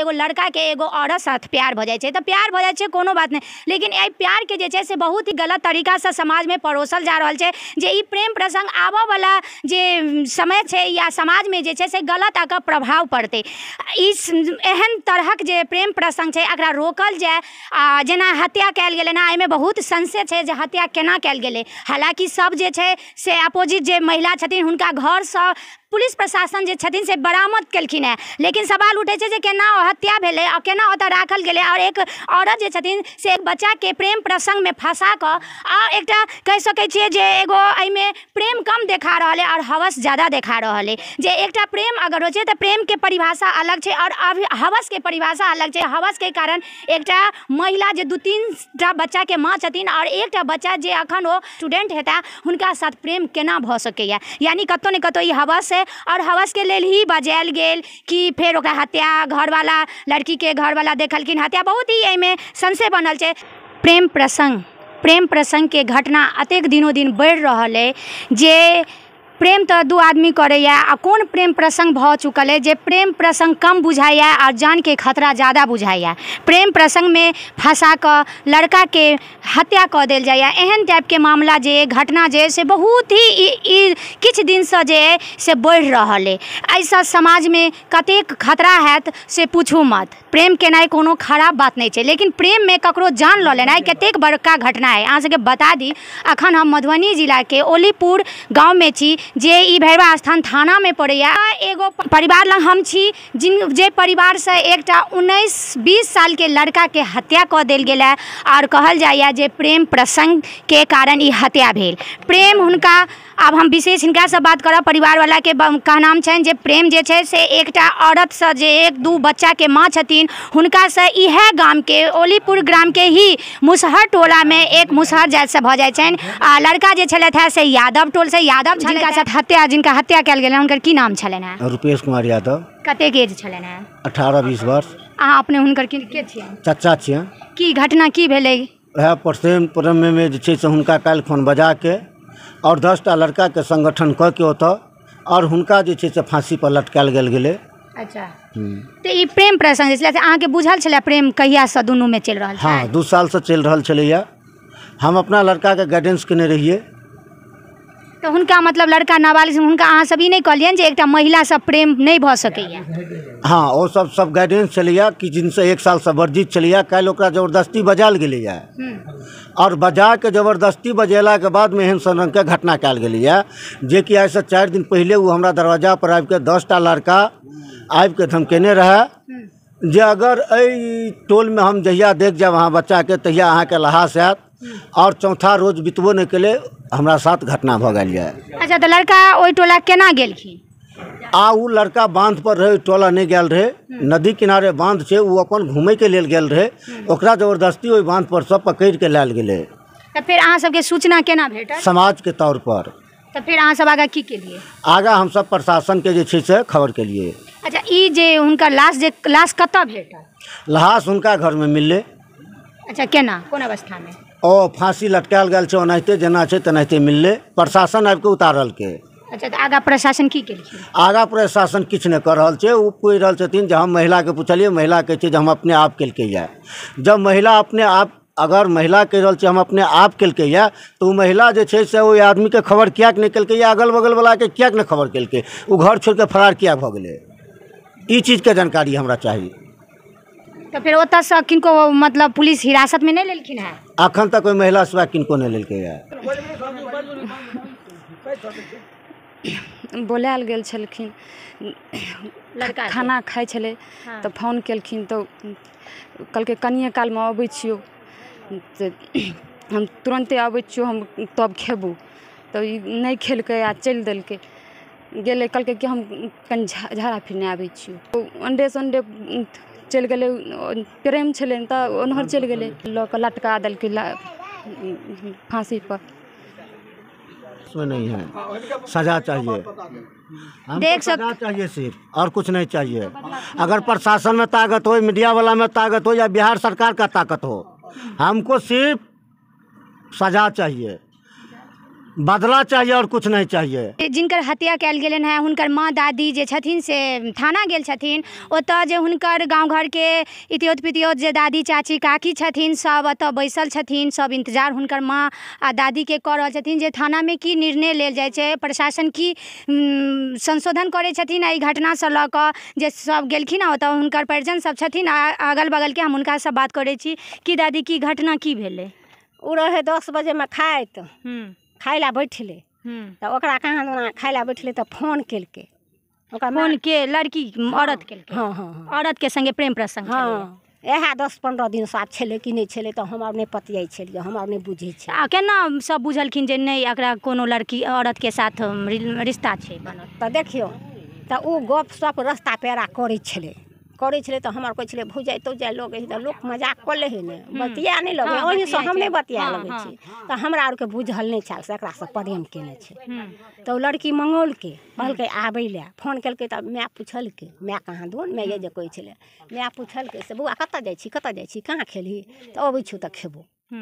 एगो लड़का के एगो औरत साथ प्यार जाइ छै, तऽ प्यार भऽ जाइ छै कोनो बात नहि। लेकिन एहि प्यारके जे छै से बहुत ही गलत तरीकासँ समाजमे परोसल जा रहल छै जे ई प्रेम प्रसंग आबऽवला जे समय छै या समाजमे जे छै से गलत आके प्रभाव पड़तै। ई एहन तरहक जे प्रेम प्रसंग छै, एकरा रोकल जाय, आ जेना हत्या कयल गेलै ने, एहिमे बहुत संशय छै जे हत्या केना कयल गेलै। हालाँकि सब जे से अपोजिट जे महिला छथिन, हुनका घरसँ पुलिस प्रशासन जे छथिन से बरामद केलखिन हेँ। लेकिन सवाल उठै छै जे केना हत्या भेलै आ केना ओतऽ राखल गेलै आओर एक औरत जे छथिन से एक बच्चाके प्रेम प्रसंगमे फंसा कऽ आ एकटा कहि सकै जे एगो एहिमे प्रेम कम देखा रहल आओर हवस ज़्यादा देखा रहल। जे एकटा प्रेम अगर होइ छै तऽ प्रेमके परिभाषा अलग छै आओर अभी हवसके परिभाषा अलग छै। हवसके कारण एकटा महिला जे दू तीन टा बच्चाके माँ छथिन आओर एकटा बच्चा जे अखन ओ स्टूडेंट हेता, हुनका साथ प्रेम केना भऽ सकैया? यानी कतौ ने कतौ ई हवस है और हवस के लेल ही बजायल गेल कि फेर ओकरा हत्या, घरवाला लड़कीके घरवाला देखलखिन हत्या, बहुत ही एहिमे संशय बनल छै। प्रेम प्रसंग प्रेम प्रसंग के घटना अतेक दिनोदिन बढ़ि रहल अइ जे प्रेम तऽ दू आदमी करैया आ कोन प्रेम प्रसंग भऽ चुकल अइ जे प्रेम प्रसंग कम बुझाइया आ जानके खतरा ज़्यादा बुझाइया प्रेम प्रसंगमे फंसा कऽ, लड़काके हत्या कऽ देल जाइया एहन टाइपके मामला जे, घटना जे, से बहुत ही ई किछु दिनसँ जे अइ, से बढ़ि रहल अइ। एहिसँ समाजमे कतेक खतरा हैत, से पूछू मत। प्रेम केनाइ कोनो खराब बात नहि छै, लेकिन प्रेममे ककरो जान लऽ लेनाइ कतेक बड़का घटना अइ। अहाँ सबके बता दी, अखन हम मधुबनी जिलाके ओलीपुर गाँवमे छी जे भैरवा स्थान थानामे पड़े एगो परिवार लग हम छी, जिन जे परिवारसँ एक उन्नीस बीस सालके लड़काके हत्या कऽ देल गेल और कहल जाइए जे प्रेम प्रसंगके कारण हत्या भेल। प्रेम हुनका आब हम विशेष हिंदा हिनकासँ बात करब। परिवारवलाके ब- कहनाम छनि जे प्रेम जे छै से एकटा औरतसँ जे एक दू बच्चा के माँ छथिन हुनकासँ इएह गामके ओलीपुर ग्राम के ही मुसहर टोला में एक मुसहर जातिसँ भऽ जाइ छनि। आ लड़का जे छलथि है से यादव टोलसँ यादव जिनका साथ हत्या जिनका हत्या कयल गेलनि हुनकर की नाम छलनि हैं? रुपेश कुमार यादव। कतेक एज छलनि हैं? अठारह बीस वर्ष। अहाँ अपने हुनकर की के छियनि? चच्चा छियनि। की घटना की भेलै? उएह प्रेम प्रेममे जे छै से हुनका काल्हि खन बजा के आओर दस टा लड़काके संगठन कऽ के ओतऽ आओर हुनका जे छै से फांसीपर लटकायल गेल गेलै। अच्छा। हम्म। तऽ ई प्रेम प्रसंग छलै से अहाँके बुझल छलै प्रेम कहियासँ दुनूमे चलि रहल छै? हाँ दू सालसँ चलि रहल छलैया। हम अपना लड़काके गाइडेंस केने रहिए तऽ हुनका मतलब लड़का नाबालिग छै, हुनका अहाँ सब ई नहि कहलियनि जे एकटा महिलासँ प्रेम नहि भऽ सकैया? हाँ ओ सब सब गाइडेंस छलैया कि जिनसँ एक सालसँ वर्जित छलैया। काल्हि ओकरा ज़बरदस्ती बजायल गेलैया। और बजा के ज़बरदस्ती बजेलाके बादमे एहन सन रङ्गके घटना कयल गेलैया जेकि आइसँ चारि दिन पहिले ओ हमरा दरवाज़ा पर आबि कऽ दस टा लड़का आबि कऽ धमकेने रहए जे अगर एहि टोलमे हम जहिया देख जाए जायब अहाँ बच्चाके तहिया अहाँके लहास आयत और चौथा रोज बितबो नहि केले, हमरा साथ घटना भऽ गेल यए अच्छा तऽ लड़का ओहि टोला केना गेलखिन? आ ओ लड़का बाँध पर रहे टोला नहीं गया रहे नदी किनारे बाँध से वो अपन घूमय के लिए गेल रहे ओकरा ज़बरदस्ती ओहि बाँध पर सब पकड़ के लायल गेलै। तऽ फेर अहाँ सबके सूचना केना भेटल? समाज के तौर पर। तऽ फेर अहाँ सब आगाँ की केलिए आगा हमसब प्रशासन के जे से खबर केलिए अच्छा ई जे हुनकर लाश जे लाश कतऽ भेटल? लहास हुनका घर में मिललै। अच्छा केना? कोन अवस्थामे? ओ फांसी लटकायल गेल छै ओनाहिते जेना छै तेनाहिते मिललै। प्रशासन आबि कऽ उतारल के अच्छा तऽ आगाँ प्रशासन की केलखिन? आगा प्रशासन किछु नहि कर रहल छै। ओ कहि रहल छथिन जे हम महिलाके महिला कहै छै जे हम अपने आप केलकै यए जब महिला अपने आप अगर महिला कहि रहल छै हम अपने आप केलकै यए तऽ ओ महिला जे छै से ओहि आदमीके खबर किएक नहि या अगल बगलवलाके किएक नहि खबर केलकै? ओ घर छोड़ि कऽ फरार किएक भऽ गेलै? ई चीजके जानकारी हमरा चाही। तऽ फेर ओतऽसँ किनको मतलब पुलिस हिरासतमे नहि लेलखिन हेँ? एखन तक ओहि महिला सिवा किनको नहि लेलकै यए बोलायल गेल छलखिन। लड़का खाना खाइ छलै हाँ। तऽ फ़ोन केलखिन तऽ कहलकै कनिए कालमे अबै छियौ। तऽ हम तुरन्ते अबै छियौ हम तब खेबू। तऽ ई नहि खेलकै आ चलि देलकै। गेलै कहलकै कि हम कनि झाड़ा फिरने आबै छियौ। तऽ अंडे चलि गेलै प्रेम छलै तऽ ओन्हर चलि गेलै। लऽ कऽ लटका देलकै ला- फांसीपर इसमें नहीं है। सजा चाहिए। देख सक- सजा चाहिए सिर्फ़ और कुछ नहीं चाहिए। अगर प्रशासन में ताकत हो मीडिया वाला में ताकत हो या बिहार सरकार का ताकत हो हमको सिर्फ़ सजा चाहिए। बदला चाहिए और कुछ नहीं चाहिए। जिनकर हत्या कयल गेलनि हेँ हुनकर माँ दादी जे छथिन से थाना गेल छथिन। ओतऽ जे हुनकर गाँव घरके इतियोत पितियोत जे दादी चाची काकी छथिन सब ओतऽ बैसल छथिन सब इंतज़ार हुनकर माँ आ दादीके कऽ रहल छथिन जे थानामे की निर्णय लेल जाइ छै प्रशासन की संशोधन करै छथिन एहि घटनासँ लऽ कऽ जे सब गेलखिन हँ ओतऽ हुनकर परिजन सब छथिन आ अगल बगलके हम हुनकासँ बात करै छी। कि दादी की घटना की भेलै? ओ रहे दस बजेमे खाइत। खाइ लए बैठले तऽ ओकरा कहाँ दुना खाइ लए बैठले तऽ फ़ोन केलकै। ओकर फ़ोन के लड़की औरत केलकै। हाँ हाँ हाँ। औरत के संगे प्रेम प्रसंग। हाँ। इएह दस पंद्रह दिन साथ छलै कि नहि छलै तऽ हम आब नहि पतियाइ छलियै हम आब नहि बुझै छियै आ केना सब बुझलखिन जे नहि एकरा कोनो लड़की औरत के साथ रिश्ता छै बनल? तऽ देखियौ तऽ ओ गप सप रस्ता पेरा करै छलै। करै तऽ हमरा कहै छलै भौजाइ तौजाइ लगै छै तऽ लोक मज़ाक कऽ लै है ने। बतिया नहि लगै हाँ, ओहीसँ बतियाइ हम छै। नहि बतिया लगै। छी। तऽ हमरा बुझल नहीं छल से प्रेम केने छै। तऽ ओ लड़की मंगौलकै कहलकै आबै लए फ़ोन केलकै तऽ माय पुछलकै माय कहाँ दोन माय जे कहै छलै। माय पुछलकै से बौआ कतऽ जाइ छी कतऽ जाइ छी कहाँ खेलही? तो अबै छौ तऽ खेबो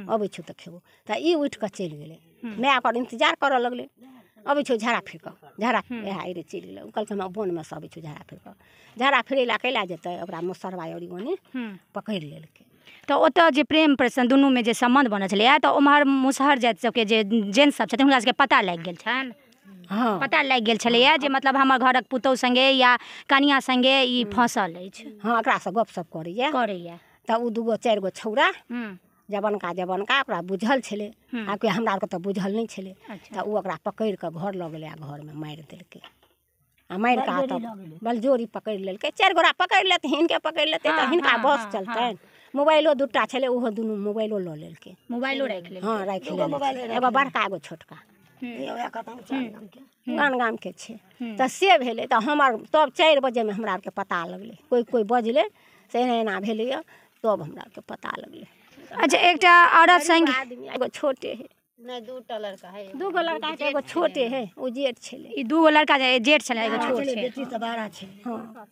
अबै छौ तऽ खेबो। तऽ ई उठि कऽ चलि गेलै। माय ओकर इन्तजार करऽ लगलै। अबै छौ झाड़ा फिर झाड़ा इएह अइरे चलि गेलै ओ कहलकै हमरा बोनमे से अबै छौ झाड़ा फिर झाड़ा फिरै लए कैला जेतै ओकरा मुसरवा अरी ओनी पकड़ि लेलकै। तऽ ओतऽ जे प्रेम प्रसंग दुनूमे जे सम्बन्ध बनल छलैया तऽ उम्हर मुसहर जाति सबके जे सब छथिन हुनका सबके पता लागि गेल छनि। हाँ। पता लागि गेल जे मतलब हमर घरक पुतहु संगे या कनिया संगे ई फँसल अछि। हाँ ओकरासँ गपशप करैए। करैया तऽ ओ दूगो चारि गो छौड़ा जबनका जबनका ओकरा बुझल छलै। आ कोइ हमरा आरके तऽ बुझल नहि छलै। अच्छा। तऽ ओ ओकरा पकड़ि कऽ घर लऽ गेलै आ घरमे मारि देलकै। आ मारि कऽ तब बलजोरी पकड़ि लेलकै। चारि गोरा पकड़ि लेतै हिनके पकड़ि लेतै तऽ हिनका बस चलतनि मोबाइलो दूटा छलै ओहो दुनू मोबाइलो लऽ लेलकै। मोबाइलो राखि लेलकै। हाँ राखि लेलकै। एगो बड़का एगो छोटका। गान गामके छै। तऽ से भेलै तऽ हमर तब चारि बजेमे हमरा आरके पता लगलै। कोइ कोइ बजलै से एना एना भेलैए तब हमरा आरके पता लगलै। अच्छा एक औरत संगे एगो छोटे है। दूगो लड़का छै एगो छोटे है जेठ छलै। ई दूगो लड़का जे जेठ छलै एगो छोट छै। हाँ।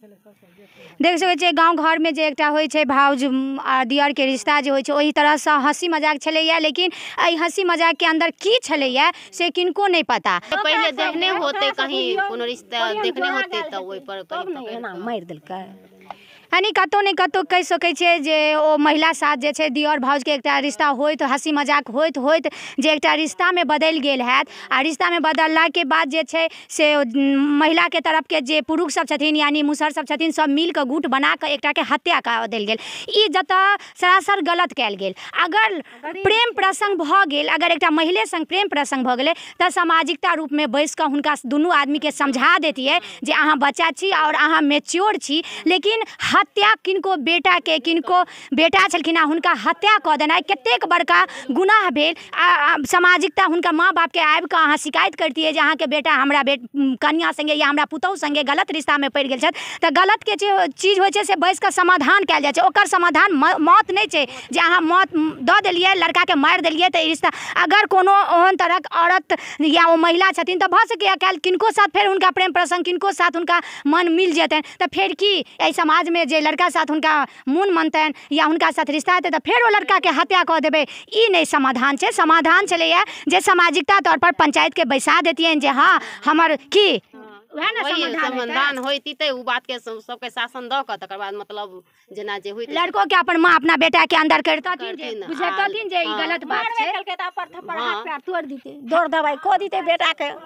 देख सकै छियै गाँव घरमे जे एकटा होइ छै भाउज आ दियरके रिश्ता जे होइ छै ओही तरहसँ हँसी मज़ाक छलैया लेकिन एहि हँसी मजाकके अंदर की छलैया से किनको नहि पता। पहिले देखने होते कहीं कोनो रिश्ता देखने होते तऽ ओहि पर तब मारि देलकै। यानी कतौ ने कतौ कहि सकै छियै जे ओ महिला साथ जे छै दियर भाउजके एकटा रिश्ता होइत हँसी मज़ाक होइत होइत जे एकटा रिश्तामे बदलि गेल हैत। आ रिश्तामे बदललाके बाद जे छै, से महिलाके तरफके जे पुरुष सब छथिन यानी मुसहर सब छथिन सब मिल कऽ गुट बना कऽ एकटाके हत्या कऽ देल गेल। ई जतऽ सरासर गलत कयल गेल। अगर प्रेम प्रसंग भऽ गेल, अगर एकटा महिले संग प्रेम प्रसंग भऽ गेलै, तऽ सामाजिकता रूपमे बैस कऽ हुनका दुनू आदमीके समझा देतियै जे अहाँ बच्चा छी आओर अहाँ मेच्योर छी। लेकिन हत्या किनको बेटाके किनको बेटा छलखिन हुनका हत्या कऽ देनाइ। कतेक बड़का गुनाह भेल। सामाजिकता हुनकर माँ बापके आबि कऽ अहाँ शिकायत करतियै जे अहाँके बेटा हमरा बे कन्या संगे या हमरा पुतहु संगे गलत रिश्तामे पड़ि गेल छथि। तऽ गलतके जे चीज़ होइ छै, से बैस कऽ समाधान कयल जाइ छै। ओकर समाधान मौत नहि छै जे अहाँ मौत दऽ देलियै, लड़काके मारि देलियै तऽ रिश्ता, अगर कोनो ओहन तरहक औरत या ओ महिला छथिन तऽ भऽ सकैए काल्हि किनको साथ फेर हुनका प्रेम प्रसंग किनको साथ हुनका मन मिल जेतनि। तऽ फेर की, एहि समाजमे जे लड़का साथ हुनका मोन मनतन या हुनका साथ रिश्ता हेतै तऽ फेर ओ लड़काके हत्या कऽ देबै। ई नहि समाधान छै। समाधान छलैए जे सामाजिकता तौर पर पंचायत के बैसा देतियनि जे हाँ हमर की वएह ने समाधान होइती तऽ ओ सबके शासन तकर बाद मतलब जेना जे होइत लड़को के अपन माँ अपना बेटा के अंदर करतथिन जे जे ई हाँ। गलत बात छै। केलकै तऽ अपन थप्पड़ हाथ पैर तोड़ दितै। दौड़ दवाई दितै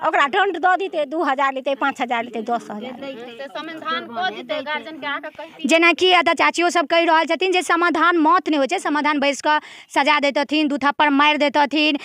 ओकरा दण्ड दऽ दितै दू हज़ार लेतै पाँच हज़ार लेतै दस हज़ार लेतै। से समाधान कऽ देतै गार्जियन के आके कहती चाचियो सब कहि रहल छथिन जे समाधान मौत नहि छै समाधान बैस के सजा देतथिन दू थप्पड़ मारि देतथिन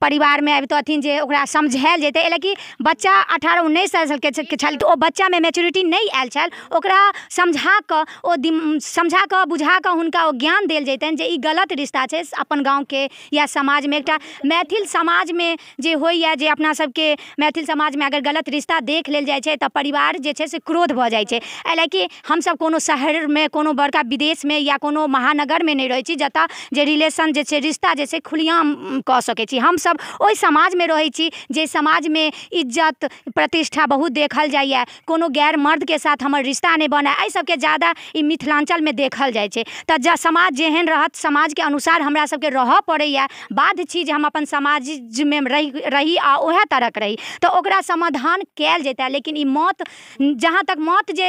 परिवार में आबितथिन जे ओकरा समझायल जेतै। कि बच्चा अठारह उन्नैस सालके छ- के छल तऽ ओ बच्चामे मेच्योरिटी नहि आयल छल। ओकरा समझा कऽ ओ समझा कऽ बुझा कऽ हुनका ओ ज्ञान देल जैतनि जे ई गलत रिश्ता छै अपन गाँवके या समाजमे एकटा मैथिल समाजमे जे होइए जे अपना सबके मैथिल समाजमे अगर गलत रिश्ता देख लेल छै तऽ परिवार जे छै से क्रोध भऽ जाइ छै। एहि लए कि हमसब कोनो शहरमे कोनो बड़का विदेशमे या कोनो महानगरमे नहि रहै छी जतऽ जे रिलेशन जे रिश्ता जे छै खुलियाम उम, कऽ सकै छी। हमसब ओहि समाजमे रहै छी जे समाजमे इज़्ज़त प्रतिष्ठा बहुत देख देखल जाइए। कोनो गैर मर्दके साथ हमर रिश्ता नहि बने एहि सबके ज़्यादा ई मिथिलाञ्चलमे देखल जाइ छै। तऽ जा समाज जेहन रहत समाजके अनुसार हमरा सबके रहऽ पड़ैए। बाध्य छी जे हम अपन समाजमे रही रही आ ओहे तरहक रही। तऽ ओकरा समाधान कयल जेतै। लेकिन ई मौत जहाँ तक मौत जे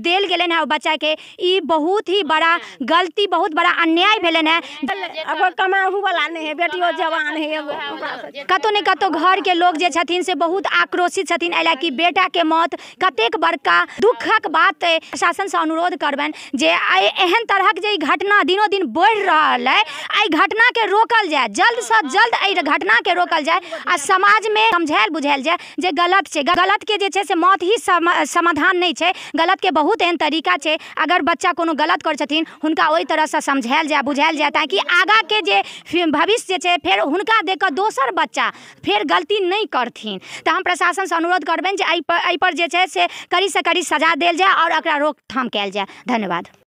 देल गेलनि हेँ ओ बच्चाके ई बहुत ही बड़ा गलती बहुत बड़ा अन्याय भेलनि हेँ। अब कमाहू वाला नहीं है बेटियों जवान है। एगो ओकरा से कतौ ने कतौ घरके लोग जे छथिन से बहुत आक्रोशित छथिन। एहि लए कि बेटाके मौत कतेक बड़का दुखक बात अइ। प्रशासनसँ अनुरोध करबनि जे आइ एहन तरहक जे ई घटना दिनों दिन बढ़ि रहल अइ एहि घटनाके रोकल जाय जल्दसँ जल्द एहि घटनाके रोकल जाय आ समाजमे समझायल बुझायल जाय जे गलत छै। गलतके जे छै से मौत ही सम- समाधान नहि छै। गलतके बहुत एहन तरीका छै। अगर बच्चा कोनो गलत करै छथिन, हुनका ओहि तरहसँ समझायल जाय, बुझायल जाय ताकि आगाँके जे भविष्य जे छै, फेर हुनका देख दोसर बच्चा फेर गलती नहि करथिन। तऽ हम प्रशासनसँ अनुरोध करबनि जे एहि पर एहि जे छै से से कड़ी सजा देल जाए और रोकथाम कैल जाए धन्यवाद।